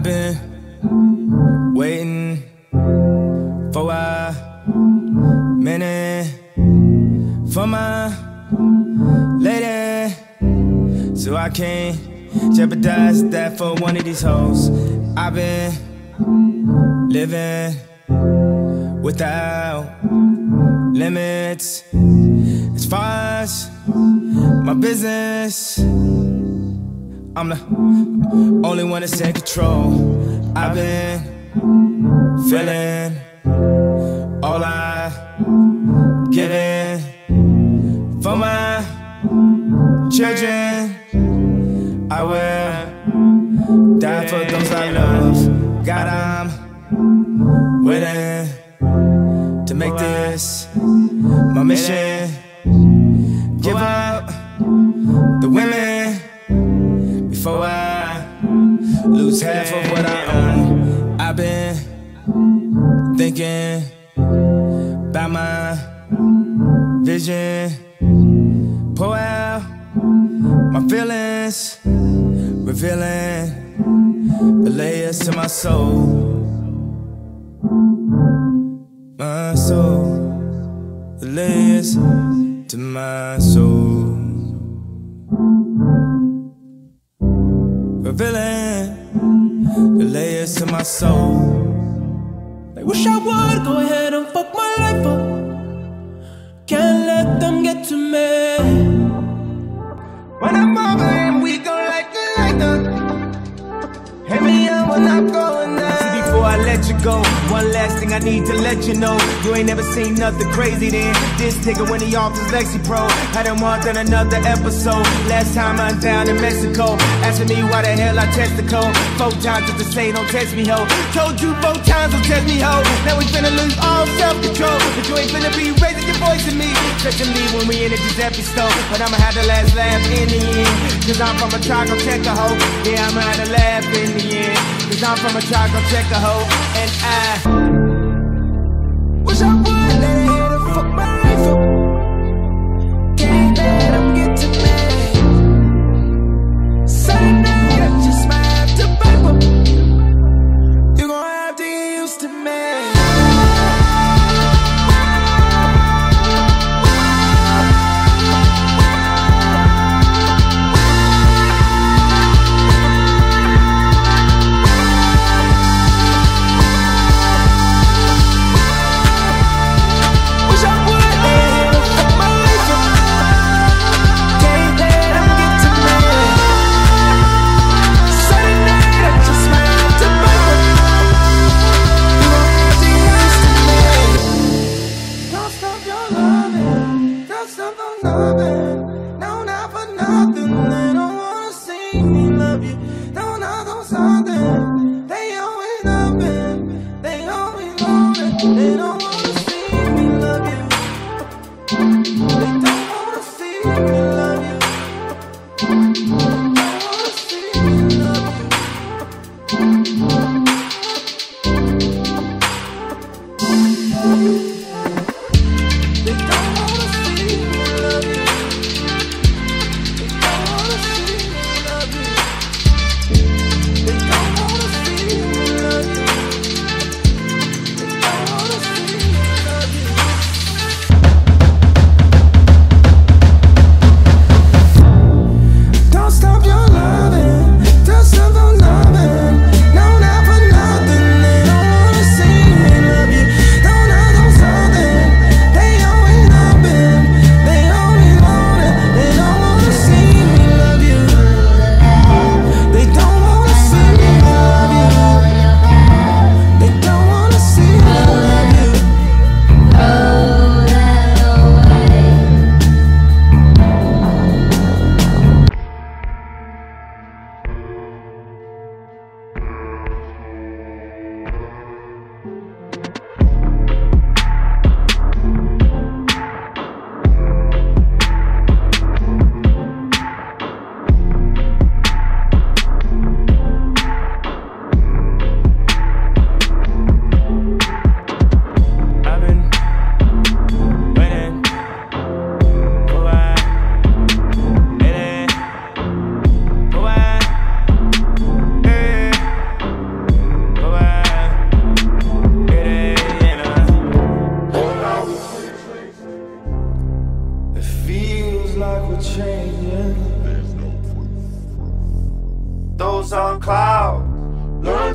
I've been waiting for a minute for my lady, so I can't jeopardize that for one of these hoes. I've been living without limits as far as my business. I'm the only one that's in control. I've been feeling all I given for my children. I will die for those I love. God, I'm willing to make this my mission. Lose half of what I own. I've been thinking about my vision. Pour out my feelings, revealing the layers to my soul. My soul, the layers to my soul. Revealing the layers to my soul. I wish I would go ahead and fuck my life up. Can't let them get go, one last thing I need to let you know. You ain't never seen nothing crazy then. This nigga when he off his Lexapro. Had him on than another episode. Last time I'm down in Mexico. Asking me why the hell I test the code. Four times just to say don't test me, ho. Told you four times don't test me, ho. Now we finna lose all self-control. But you ain't finna be raising your voice at me. Especially when we in this episode. But I'ma have the last laugh in the end. Cause I'm from a taco checker, ho. Yeah, I'ma have laugh the end. Cause I'm from a taco checker, ho. And I wish I would let it hit and fuck my up. Can't let 'em get to me. Saturday I just might have to pipe up. You gon' have to get used to me. No, not for nothing.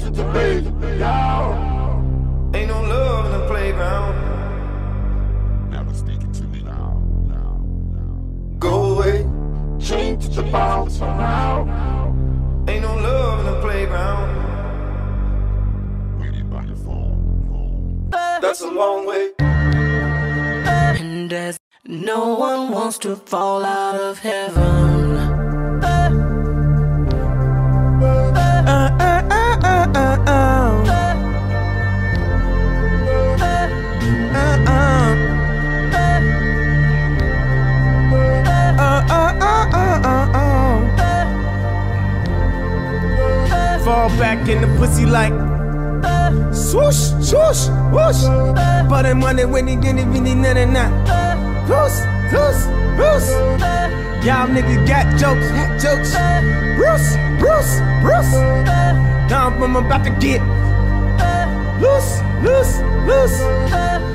Learn to debate, y'all. Ain't no love in the playground. Never speaking to me now, now, now. Go away. Change the bounce for now. Ain't no love in the playground. Waiting by your phone, phone. That's a long way. And as no one wants to fall out of heaven. In the pussy like uh, swoosh, swoosh, whoosh. But I'm wondering when he get it, really none of that. Bruce, Bruce, Bruce. Y'all niggas got jokes, hat jokes. Bruce, Bruce, Bruce. Now I'm about to get loose, loose, loose.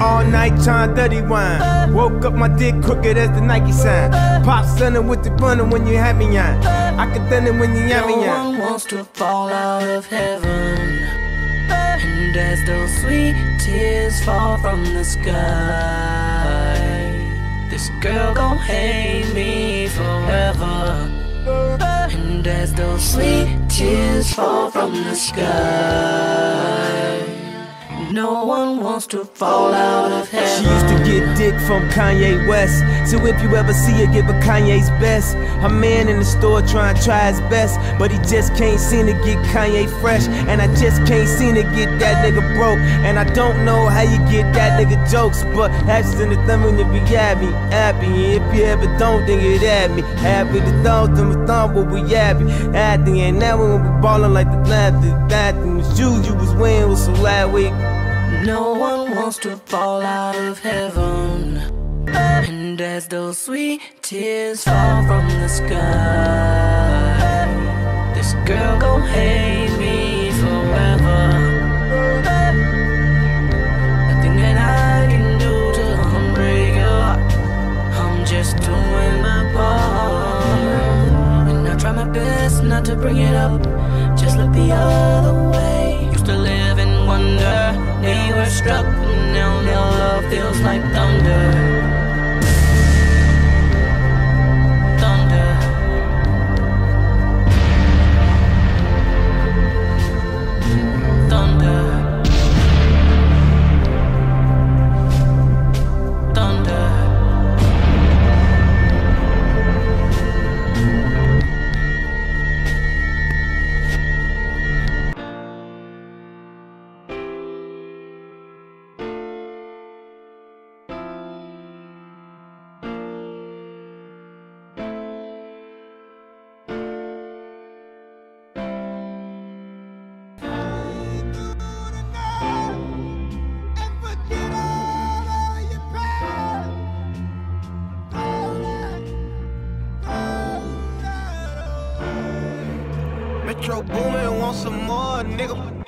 All night trying dirty wine. Woke up my dick crooked as the Nike sign. Pop stunning with the bunny when you have me on. I can done it when you have No me on. one wants to fall out of heaven. And as those sweet tears fall from the sky, this girl gon' hate me forever. And as those sweet tears fall from the sky, no one wants to fall out of She used to get dick from Kanye West. So if you ever see her, give her Kanye's best. Her man in the store trying to try his best, but he just can't seem to get Kanye fresh. And I just can't seem to get that nigga broke. And I don't know how you get that nigga jokes, but actions in the thumb when you be happy, happy. And If you ever don't, then get at me. Happy the thumb, the thumb, but we happy. Acting, and now when we ballin' like the last, the. The shoes you was wearing was so we No one wants to fall out of heaven. And as those sweet tears fall from the sky, this girl gon' hate me forever. Nothing that I can do to break your heart. I'm just doing my part. And I try my best not to bring it up. Just look the other way. Struck. Now your love feels like. Thunder. Metro Boomin want some more, nigga.